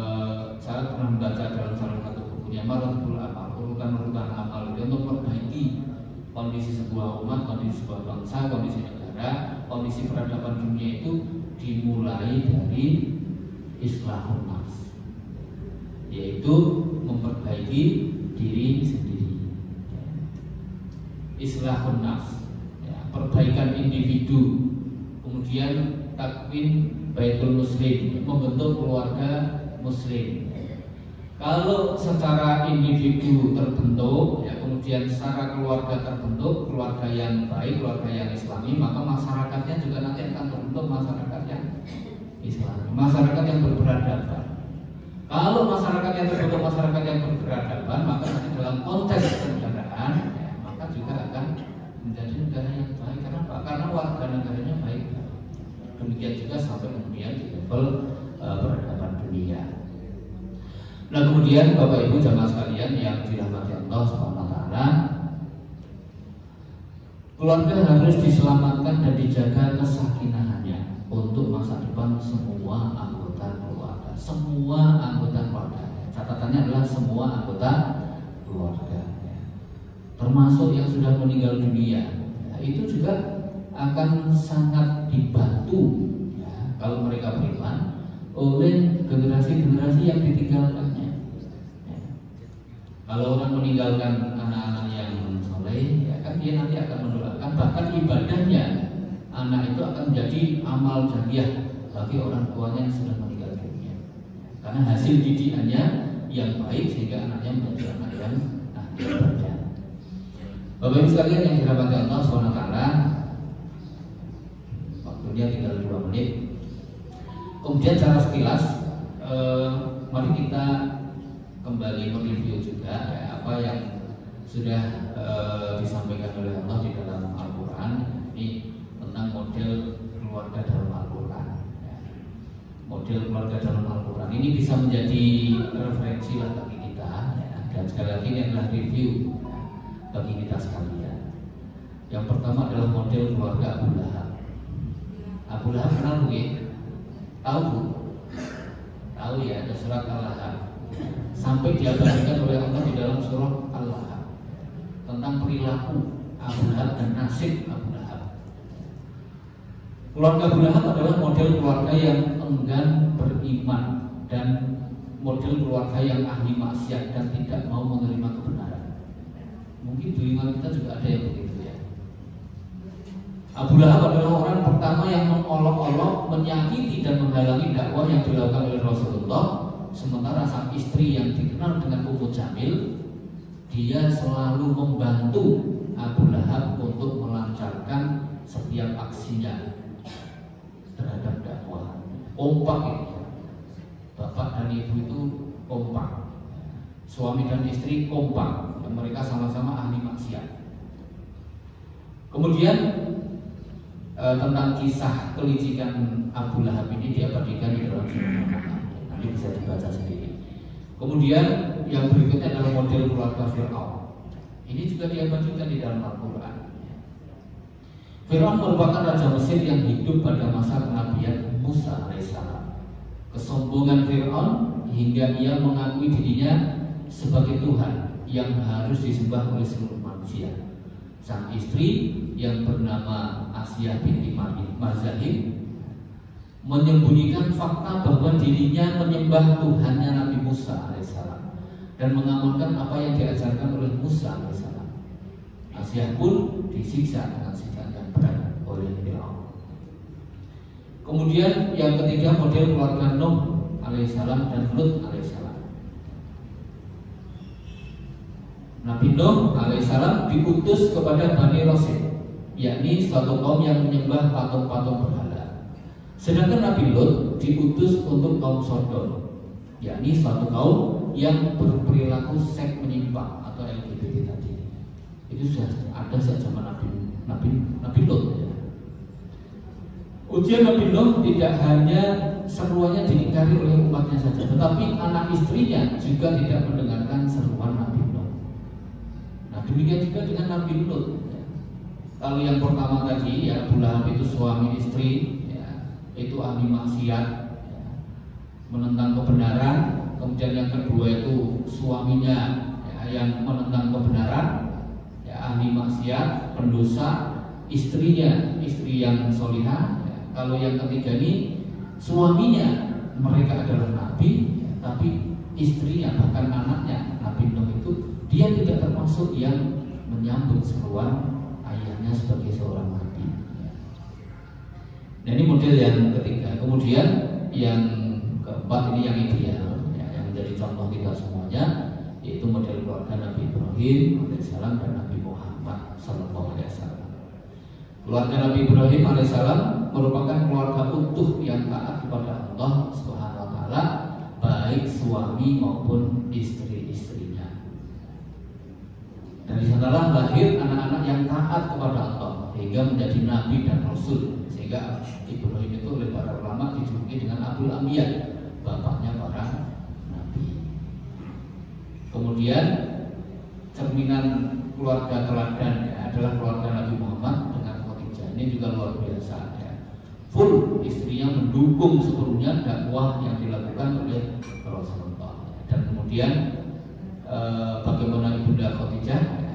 saya pernah membaca dalam salah satu bukunya Maratibul Amal, urutan-urutan amal untuk memperbaiki kondisi sebuah umat, kondisi sebuah bangsa, kondisi negara kondisi peradaban dunia itu dimulai dari islahun nafs yaitu memperbaiki diri sendiri. Islahun nafs ya, perbaikan individu kemudian takwin baitul muslim membentuk keluarga muslim kalau secara individu terbentuk, ya kemudian secara keluarga terbentuk, keluarga yang baik, keluarga yang islami, maka masyarakatnya juga nanti akan terbentuk masyarakat yang islami, masyarakat yang berperadaban. Kalau masyarakat yang terbentuk masyarakat yang berperadaban, maka nanti dalam konteks kenegaraan, ya, maka juga akan menjadi negara yang baik. Kenapa? Karena warga negaranya baik. Demikian juga sampai kemudian di level uh, peradaban dunia. Nah kemudian Bapak Ibu jamaah sekalian yang dirahmati Allah Subhanahu Taala, keluarga harus diselamatkan dan dijaga kesakinahannya untuk masa depan semua anggota keluarga, semua anggota keluarga. Catatannya adalah semua anggota keluarga, termasuk yang sudah meninggal dunia. Ya, itu juga akan sangat dibantu ya, kalau mereka beriman oleh generasi-generasi yang ditinggalkannya. Kalau orang meninggalkan anak-anak yang soleh, ya kan dia nanti akan mendoakan bahkan ibadahnya anak itu akan menjadi amal jariah bagi orang tuanya yang sudah meninggal dunia. Karena hasil didikannya yang baik sehingga anaknya menjadi anak yang nah, ibadah. Bapak Ibu sekalian yang dirahmati Allah SWT Waktunya tinggal dua menit Kemudian cara sekilas eh, Mari kita kembali mereview juga ya, Apa yang sudah eh, disampaikan oleh Allah di dalam Al-Quran Ini tentang model keluarga dalam Al-Quran ya. Model keluarga dalam Al-Quran Ini bisa menjadi referensi lah bagi kita ya. Dan sekali lagi ini adalah review bagi kita sekalian. Yang pertama adalah model keluarga Abu Lahab. Abu Lahab kenal bu Tahu? Tahu ya ada surat Al-Lahab. Sampai diabadikan oleh Allah di dalam surat Al-Lahab tentang perilaku Abu Lahab dan nasib Abu Lahab. Keluarga Abu Lahab adalah model keluarga yang enggan beriman dan model keluarga yang ahli maksiat dan tidak mau menerima kebenaran. Mungkin di lingkungan kita juga ada yang begitu ya. Abu Lahab adalah orang pertama yang mengolok-olok, menyakiti dan menghalangi dakwah yang dilakukan oleh Rasulullah. Sementara sang istri yang dikenal dengan Ummu Jamil, dia selalu membantu Abu Lahab untuk melancarkan setiap aksinya terhadap dakwah. Kompak ini. Bapak dan ibu itu kompak. Suami dan istri kompak dan mereka sama-sama ahli maksiat. Kemudian e, tentang kisah kelicikan Abu Lahab ini diabadikan di dalam surah Bisa dibaca sendiri. Kemudian yang berikutnya adalah model keluarga Fir'aun. Ini juga diabadikan di dalam Al-Quran. Fir'aun merupakan raja Mesir yang hidup pada masa kenabian Musa alaihissalam. Kesombongan Fir'aun hingga ia mengakui dirinya sebagai Tuhan yang harus disembah oleh seluruh manusia. Sang istri yang bernama Asia binti Mazahim menyembunyikan fakta bahwa dirinya menyembah Tuhannya Nabi Musa alaihissalam dan mengamalkan apa yang diajarkan oleh Musa alaihissalam. Asia pun disiksa dengan siksaan yang berat oleh Firaun. Kemudian yang ketiga model keluarga Nuh alaihissalam dan Lut alaihissalam. Nabi Nuh alaihissalam diutus kepada Bani Rosid, yakni suatu kaum yang menyembah patung-patung berhala. Sedangkan Nabi Lut diutus untuk kaum Sodom, yakni suatu kaum yang berperilaku seks menyimpang atau LGBT tadi. Itu sudah ada sejak zaman Nabi Nabi Nabi Lut. Ujian Nabi Nuh tidak hanya seruannya diingkari oleh umatnya saja, tetapi anak istrinya juga tidak mendengarkan seruan Nabi Demikian juga dengan Nabi Lut. Kalau yang pertama tadi ya Abu itu suami istri, itu ahli maksiat, menentang kebenaran. Kemudian yang kedua itu suaminya ya, yang menentang kebenaran, ya, ahli maksiat, pendosa. Istrinya istri yang solihah. Ya. Kalau yang ketiga ini suaminya mereka adalah nabi, ya, tapi istrinya bahkan anaknya Nabi Nuh itu dia tidak termasuk yang menyambut seruan ayahnya sebagai seorang nabi. Nah ini model yang ketiga. Kemudian yang keempat ini yang ideal, ya, yang menjadi contoh kita semuanya, yaitu model keluarga Nabi Ibrahim alaihissalam dan Nabi Muhammad sallallahu. Keluarga Nabi Ibrahim alaihissalam merupakan keluarga utuh yang taat kepada Allah subhanahu wa taala, baik suami maupun istri-istri. Dari sanalah lahir anak-anak yang taat kepada Allah hingga menjadi nabi dan rasul. Sehingga Ibrahim itu oleh para ulama dijuluki dengan Abdul Ambiya, bapaknya para nabi. Kemudian cerminan keluarga teladan adalah keluarga Nabi Muhammad dengan Khadijah. Ini juga luar biasa ya. Full istrinya mendukung sepenuhnya dakwah yang dilakukan oleh Rasulullah. Dan kemudian eh, bagaimana ibunda Khadijah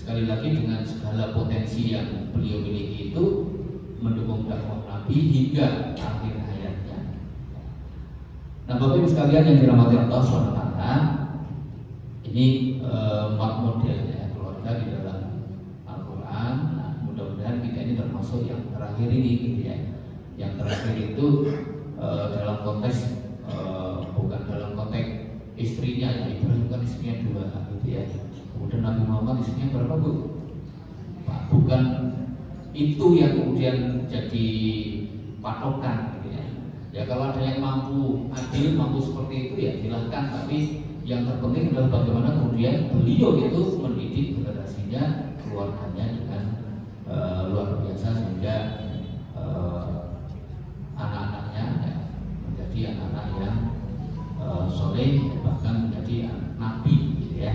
sekali lagi dengan segala potensi yang beliau miliki itu mendukung dakwah Nabi hingga akhir hayatnya. Nah, Bapak Ibu sekalian yang dirahmati Allah SWT, ini empat eh, model ya keluarga di dalam Al-Quran. Nah, mudah-mudahan kita ini termasuk yang terakhir ini gitu ya. Yang terakhir itu e, dalam konteks istrinya ya Ibrahim kan istrinya dua gitu ya Kemudian Nabi Muhammad istrinya berapa bu? bukan itu yang kemudian jadi patokan gitu ya. Ya kalau ada yang mampu adil, mampu seperti itu ya silahkan. Tapi yang terpenting adalah bagaimana kemudian beliau itu mendidik generasinya, keluarganya dengan uh, luar biasa sehingga uh, anak-anaknya ya, menjadi anak-anak yang uh, soleh bahkan menjadi nabi gitu ya,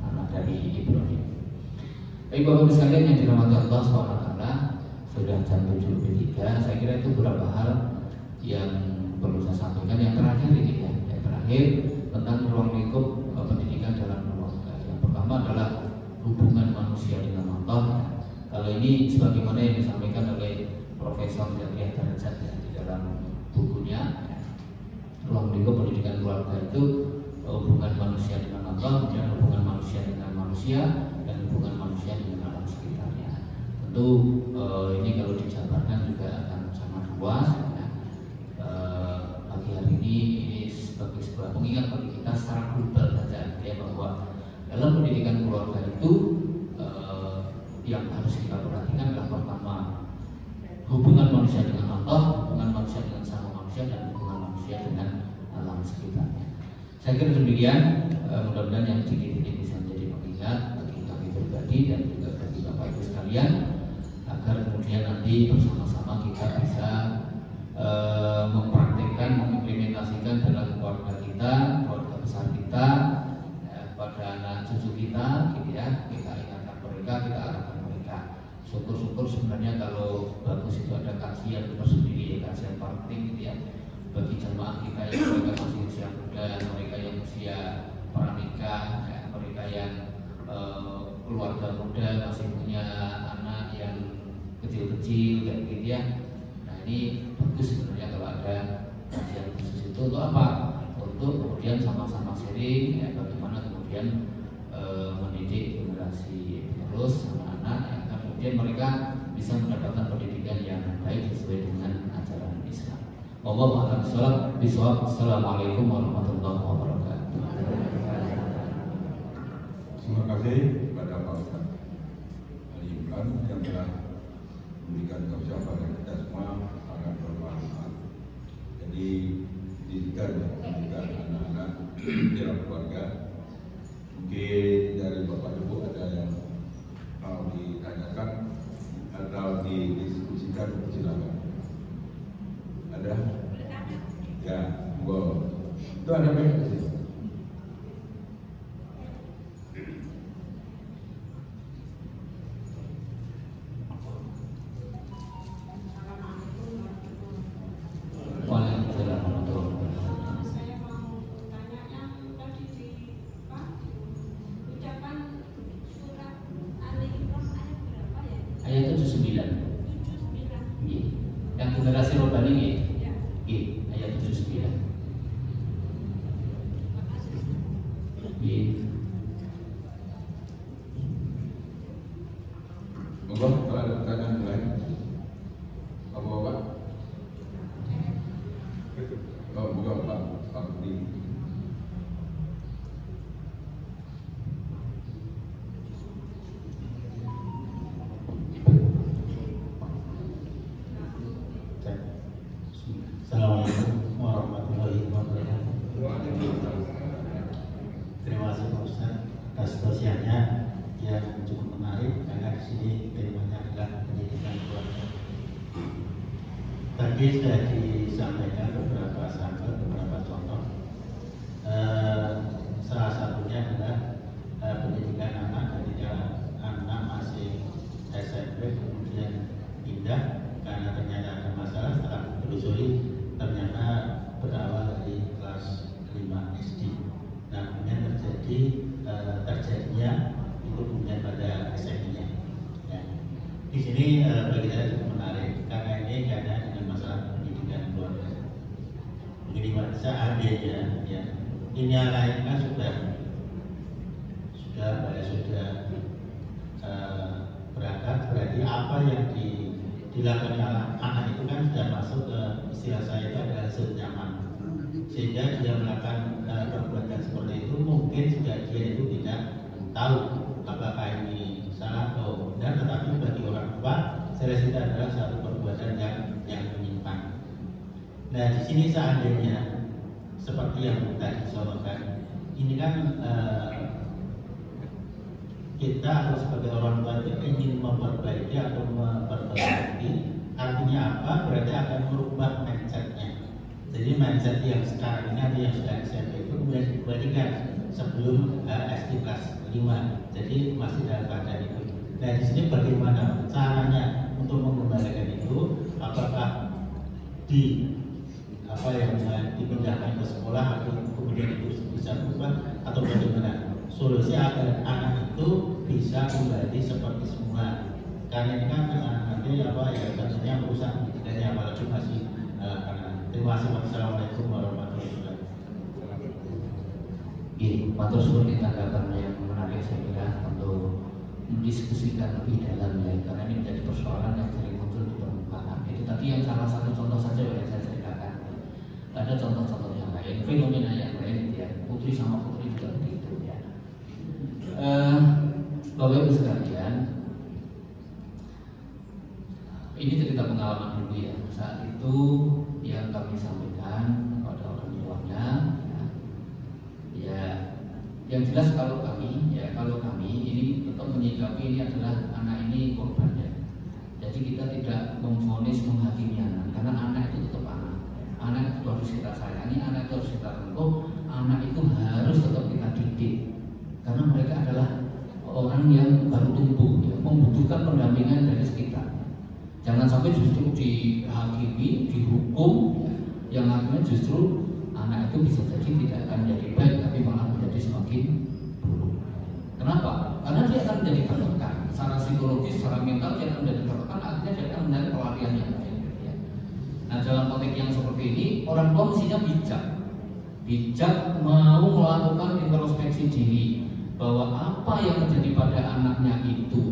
anak dari Ibrahim. Baik Bapak sekalian yang dirahmati Allah SWT sudah jam 7 lebih 3 saya kira itu beberapa hal yang perlu saya sampaikan. Yang terakhir ini ya yang terakhir tentang ruang lingkup eh, pendidikan dalam keluarga. Yang pertama adalah hubungan manusia dengan Allah kalau ini sebagaimana yang disampaikan oleh Profesor Jatiah Darajat ya, di dalam bukunya ya, ruang lingkup pendidikan keluarga itu hubungan manusia dengan Allah kemudian hubungan manusia dengan manusia dan hubungan manusia dengan alam sekitarnya tentu eh, ini kalau dijabarkan juga akan sangat luas ya. eh, pagi hari ini ini sebagai sebuah pengingat bagi kita secara global saja ya bahwa dalam pendidikan keluarga itu eh, yang harus kita perhatikan adalah pertama hubungan manusia dengan Allah, hubungan manusia dengan sama manusia dan hubungan manusia dengan alam sekitarnya. Saya kira demikian, eh, mudah-mudahan yang sedikit ini bisa menjadi pengingat bagi kami pribadi dan juga bagi Bapak Ibu sekalian agar kemudian nanti bersama-sama kita bisa eh, mempraktikkan, mengimplementasikan dalam keluarga kita, keluarga besar kita, ya, pada anak cucu kita, gitu ya, kita ingatkan mereka, kita arahkan mereka. Syukur-syukur sebenarnya kalau bagus itu ada kajian tersendiri, kajian parenting gitu ya, bagi jemaah kita yang mereka masih usia muda, mereka yang usia pranikah, ya, mereka yang eh, keluarga muda masih punya anak yang kecil-kecil kayak gitu ya. Nah ini bagus sebenarnya kalau ada kajian khusus itu untuk apa? Untuk kemudian sama-sama sharing ya bagaimana kemudian eh, mendidik generasi terus sama anak ya, kemudian mereka bisa mendapatkan pendidikan yang baik sesuai dengan ajaran Islam. Allah a'lam bishawab. Assalamualaikum warahmatullahi wabarakatuh. Terima kasih kepada Pak Ustaz Ali Imran yang telah memberikan tausiah pada kita semua sangat bermanfaat. Jadi pendidikan pendidikan anak-anak dalam keluarga mungkin dari Bapak Ibu ada yang mau ditanyakan atau didiskusikan silakan. Ada? Ya, monggo. Itu ada mic sehingga dia melakukan eh, perbuatan seperti itu mungkin juga dia itu tidak tahu apakah ini salah atau benar Jelas itu adalah satu perbuatan yang yang menyimpang. Nah di sini seandainya seperti yang tadi disoalkan, ini kan eh, kita atau sebagai orang tua itu ingin memperbaiki atau memperbaiki artinya apa? Berarti akan merubah mindsetnya. Jadi mindset yang sekarang ini atau yang sudah SMP itu kemudian dibandingkan sebelum uh, SD kelas 5. Jadi masih dalam keadaan itu. Di sini bagaimana caranya untuk mengembalikan itu? Apakah di apa yang dipindahkan ke sekolah atau kemudian itu bisa berubah atau bagaimana? Solusi agar anak itu bisa kembali seperti semula. Karena ini kan nanti apa ya tentunya merusak pendidikannya apalagi masih. Terima kasih. Wassalamualaikum warahmatullahi wabarakatuh. Gini, matur kita tanggapan yang menarik saya kira untuk mendiskusikan lebih dalam ya karena ini menjadi persoalan yang sering muncul di permukaan. Itu tadi yang salah satu contoh saja yang saya ceritakan. Ada contoh-contoh yang lain, fenomena yang lain ya. Putri sama putri juga begitu ya. Eh, Bapak Ibu sekalian, ini cerita pengalaman dulu ya. Saat itu yang kami sampaikan kepada orang tuanya, ya, ya yang jelas kalau kami ya kalau kami ini tetap menyikapi ini adalah anak ini korbannya. Jadi kita tidak memfonis menghakimi anak karena anak itu tetap anak. Anak itu harus kita sayangi anak itu harus kita rentuh anak itu harus tetap kita didik. Karena mereka adalah orang yang baru tumbuh ya, membutuhkan pendampingan dari sekitar jangan sampai justru dihakimi dihukum ya, yang akhirnya justru anak itu bisa jadi tidak akan jadi baik tapi malah menjadi semakin buruk. Kenapa? Karena dia akan menjadi tertekan secara psikologis, secara mental dia akan menjadi tertekan akhirnya dia akan mencari pelarian yang lain. Nah dalam konteks yang seperti ini orang tua mestinya bijak, bijak mau melakukan introspeksi diri bahwa apa yang terjadi pada anaknya itu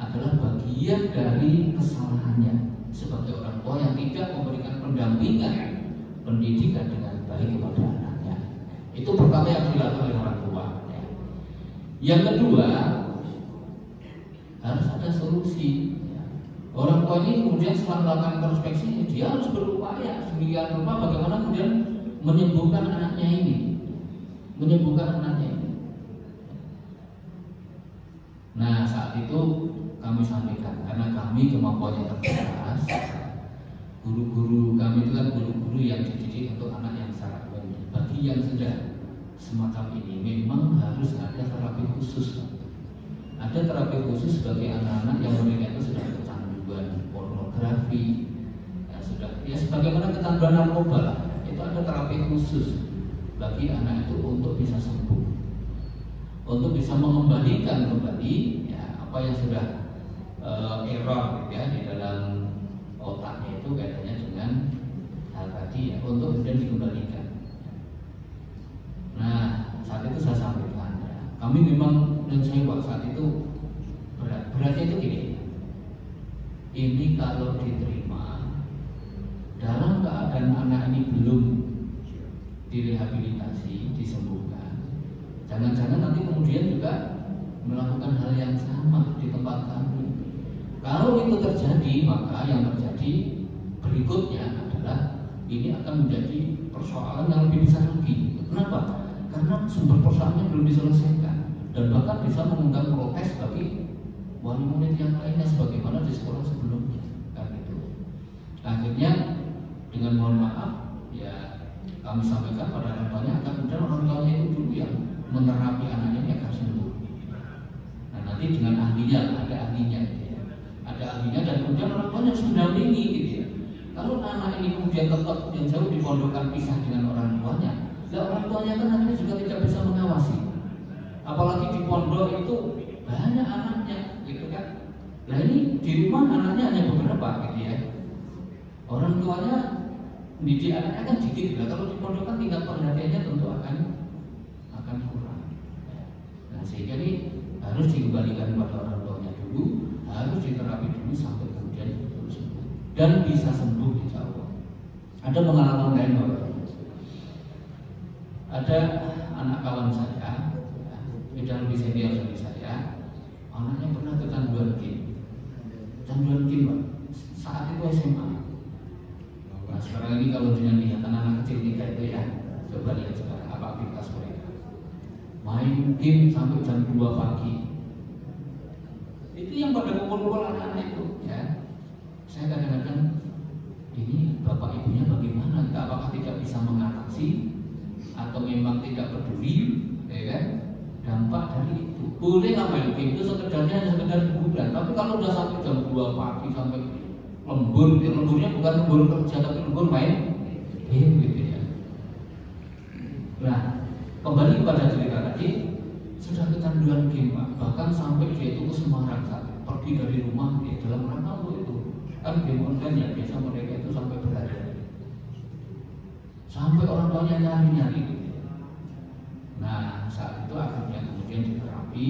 adalah bagian dari kesalahannya sebagai orang tua yang tidak memberikan pendampingan pendidikan dengan baik kepada anaknya. Itu pertama yang dilakukan oleh orang tua. ya. Yang kedua harus ada solusi. ya. Orang tua ini kemudian setelah melakukan introspeksi dia harus berupaya sedemikian rupa bagaimana kemudian menyembuhkan anaknya ini, menyembuhkan anaknya ini. Nah saat itu kami sampaikan karena kami kemampuannya terbatas guru-guru kami itu kan guru-guru yang dididik untuk anak yang sangat umum. Bagi yang sudah semacam ini memang harus ada terapi khusus. Ada terapi khusus bagi anak-anak yang mereka itu sudah kecanduan pornografi, ya sudah ya sebagaimana kecanduan narkoba lah. Itu ada terapi khusus bagi anak itu untuk bisa sembuh, untuk bisa mengembalikan kembali ya apa yang sudah uh, error gitu ya di dalam otaknya itu kaitannya dengan hal tadi ya untuk kemudian dikembalikan. Nah saat itu saya sampaikan ya, kami memang dan saya waktu saat itu berat beratnya itu gini. Ini kalau diterima dalam keadaan anak ini belum direhabilitasi, disembuhkan, jangan-jangan nanti kemudian juga melakukan hal yang sama di tempat kami. Kalau itu terjadi, maka yang terjadi berikutnya adalah ini akan menjadi persoalan yang lebih besar lagi. Kenapa? Karena sumber persoalannya belum diselesaikan dan bahkan bisa mengundang protes bagi wali murid yang lainnya sebagaimana di sekolah sebelumnya. Kan itu. Akhirnya dengan mohon maaf ya kami sampaikan pada orang tuanya akan kemudian orang tuanya itu dulu yang menerapi anaknya ini akan sembuh. Nah nanti dengan ahlinya ada ahlinya ahlinya dan kemudian orang tuanya harus mendampingi gitu ya. Kalau anak ini kemudian tetap yang jauh dipondokkan pisah dengan orang tuanya, lah orang tuanya kan akhirnya juga tidak bisa mengawasi. Apalagi di pondok itu banyak anaknya, gitu kan. Nah ini di rumah anaknya hanya beberapa gitu ya. Orang tuanya mendidik anaknya kan dikit lah. Kalau di pondok kan tingkat perhatiannya tentu akan akan kurang. Nah sehingga ini harus dikembalikan kepada orang tuanya dulu, harus diterapi dulu sampai kemudian betul sembuh dan bisa sembuh di Allah. Ada pengalaman lain bapak. Ada anak kawan saya, sudah lebih senior dari saya, anaknya pernah kecanduan game. canduan game pak saat itu SMA nah sekarang ini kalau dengan lihat anak-anak kecil kita itu ya coba lihat sekarang apa aktivitas mereka main game sampai jam 2 pagi itu yang pada kumpul-kumpul anak-anak itu. Ya. Saya kadang-kadang ini bapak ibunya bagaimana? Apakah tidak bisa mengatasi atau memang tidak peduli ya kan? Dampak dari itu. Boleh lah main game itu sekedarnya hanya sekedar hiburan. Tapi kalau udah sampai jam 2 pagi sampai lembur ya lemburnya bukan lembur kerja tapi lembur main game gitu ya. Nah kembali kepada cerita tadi sudah kecanduan game Pak. bahkan sampai dia itu ke Semarang pergi dari rumah ya, dalam rangka untuk itu kan game online ya biasa mereka itu sampai berada sampai orang tuanya nyari-nyari gitu. Nah saat itu akhirnya kemudian diterapi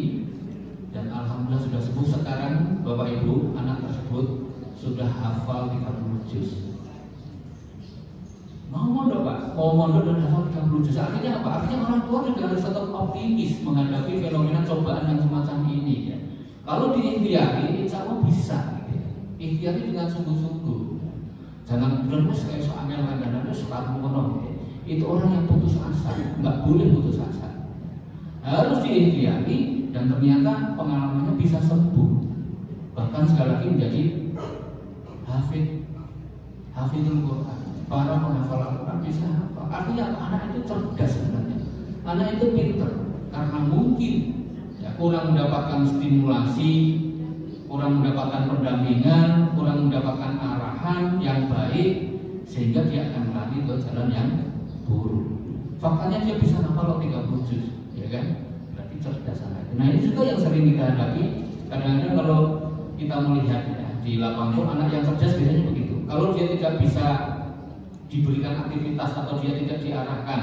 dan alhamdulillah sudah sembuh sekarang bapak ibu anak tersebut sudah hafal 30 juz. Mau mondok pak, mau mondok dan hafal 30 juz. Artinya apa? Artinya orang tua juga harus tetap optimis menghadapi fenomena cobaan yang semacam ini ya. Kalau diikhtiari, insya Allah bisa. Gitu ya. Dengan sungguh-sungguh. Jangan bilang mas kayak soal angel dan itu sekarang ngono. Itu orang yang putus asa, nggak boleh putus asa. Harus diikhtiari dan ternyata pengalamannya bisa sembuh. Bahkan sekali lagi menjadi hafid, hafidul Quran. Para penghafal Al-Quran bisa hafal. Artinya anak itu cerdas sebenarnya. Anak itu pinter karena mungkin ya, kurang mendapatkan stimulasi kurang mendapatkan pendampingan, kurang mendapatkan arahan yang baik, sehingga dia akan lari ke jalan yang buruk. Faktanya dia bisa hafal 30 juz, ya kan? Berarti cerdas anak. Nah ini juga yang sering kita hadapi. Kadang-kadang kalau kita melihat ya, di lapangan anak yang cerdas biasanya begitu. Kalau dia tidak bisa diberikan aktivitas atau dia tidak diarahkan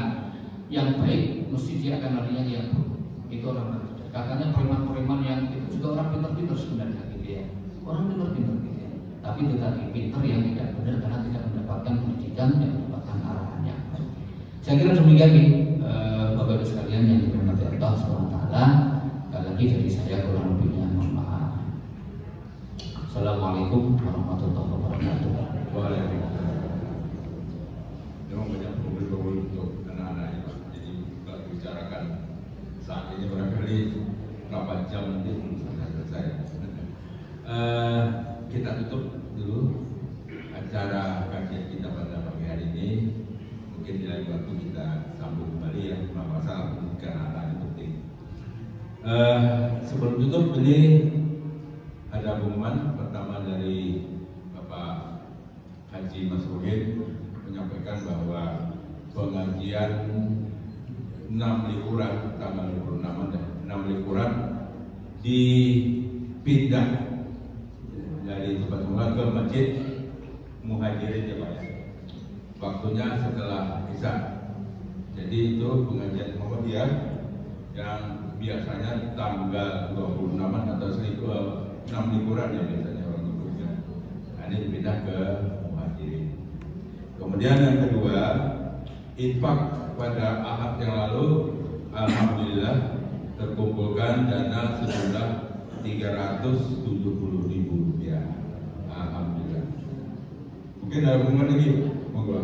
yang baik, mesti dia akan larinya yang buruk. Itu orang cerdas. Katanya preman-preman yang itu juga orang pintar-pintar sebenarnya gitu ya. Orang pintar-pintar gitu ya. Tapi itu tadi pintar yang tidak benar karena tidak mendapatkan pendidikan dan mendapatkan arahannya. Saya kira demikian nih eh, Bapak Ibu sekalian yang dirahmati Allah SWT. Sekali lagi dari saya kurang lebihnya mohon maaf. Assalamualaikum warahmatullahi wabarakatuh. Waalaikumsalam. Memang banyak problem-problem untuk anak-anak ini Pak. Jadi kalau bicarakan saat ini barangkali berapa jam nanti belum selesai. Eh, kita tutup dulu acara kajian kita pada pagi hari ini. Mungkin di lain waktu kita sambung kembali ya masalah pendidikan anak ini penting. Eh, sebelum tutup ini ada pengumuman pertama dari Bapak Haji Mas Rohid menyampaikan bahwa pengajian 6 liburan tanggal 26 dan 6 liburan dipindah dari tempat umrah ke masjid muhajirin ya Pak ya. Waktunya setelah Isya. Jadi itu pengajian Muhammadiyah yang biasanya tanggal 26 atau 6 liburan ya biasanya orang nyebutnya. Nah, ini dipindah ke. Kemudian yang kedua, infak pada ahad yang lalu, alhamdulillah terkumpulkan dana sejumlah 370 ribu rupiah. Alhamdulillah. Mungkin ada pengumuman lagi, monggo.